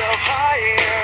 myself higher.